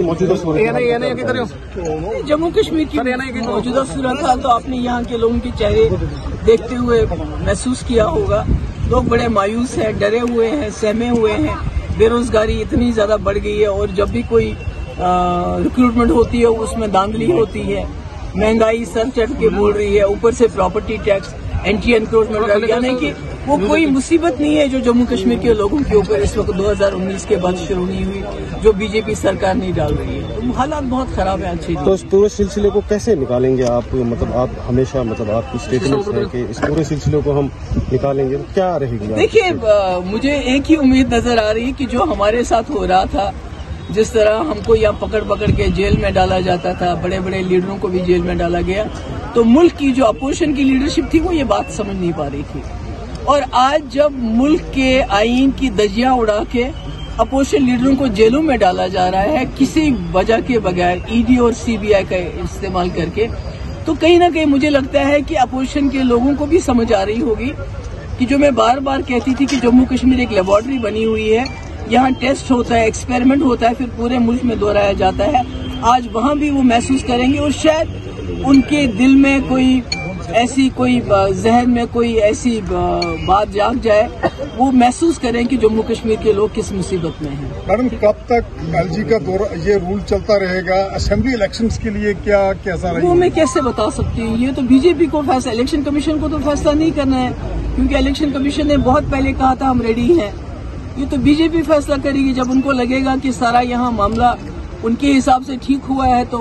की मौजूदा सूरत जम्मू कश्मीर की मौजूदा सूरत हाल तो आपने यहाँ के लोगों के चेहरे देखते हुए महसूस किया होगा। लोग बड़े मायूस हैं डरे हुए हैं सहमे हुए हैं। बेरोजगारी इतनी ज़्यादा बढ़ गई है और जब भी कोई रिक्रूटमेंट होती है उसमें धांधली होती है। महँगाई सर चढ़ के बोल रही है ऊपर से प्रॉपर्टी टैक्स एंटी एनक्रोचमेंट यानी कि वो कोई मुसीबत नहीं है जो जम्मू कश्मीर के लोगों के ऊपर इस वक्त 2019 के बाद शुरू नहीं हुई जो बीजेपी सरकार नहीं डाल रही है। तो हालात बहुत खराब है अच्छी तो इस पूरे सिलसिले को कैसे निकालेंगे आप? मतलब आप हमेशा मतलब आपकी स्टेटमेंट है कि इस पूरे सिलसिले को हम निकालेंगे। क्या रहेगी देखिए मुझे एक ही उम्मीद नज़र आ रही है कि जो हमारे साथ हो रहा था जिस तरह हमको यहाँ पकड़ पकड़ के जेल में डाला जाता था बड़े बड़े लीडरों को भी जेल में डाला गया तो मुल्क की जो अपोजिशन की लीडरशिप थी वो ये बात समझ नहीं पा रही थी। और आज जब मुल्क के आइन की दजिया उड़ा के अपोजिशन लीडरों को जेलों में डाला जा रहा है, किसी वजह के बगैर ईडी और सीबीआई का इस्तेमाल करके तो कहीं ना कहीं मुझे लगता है कि अपोजिशन के लोगों को भी समझ आ रही होगी कि जो मैं बार बार कहती थी कि जम्मू कश्मीर एक लेबोरेटरी बनी हुई है, यहाँ टेस्ट होता है एक्सपेरिमेंट होता है, फिर पूरे मुल्क में दोहराया जाता है। आज वहाँ भी वो महसूस करेंगे और शायद उनके दिल में कोई ऐसी कोई जहन में कोई ऐसी बात जाग जाए वो महसूस करें कि जम्मू कश्मीर के लोग किस मुसीबत में हैं। मैडम कब तक एलजी का दौर ये रूल चलता रहेगा? असेंबली इलेक्शंस के लिए क्या कैसा रहेगा? वो मैं कैसे बता सकती हूँ? ये तो बीजेपी को फैसला इलेक्शन कमीशन को तो फैसला नहीं करना है क्योंकि इलेक्शन कमीशन ने बहुत पहले कहा था हम रेडी हैं। ये तो बीजेपी फैसला करेगी। जब उनको लगेगा कि सारा यहाँ मामला उनके हिसाब से ठीक हुआ है तो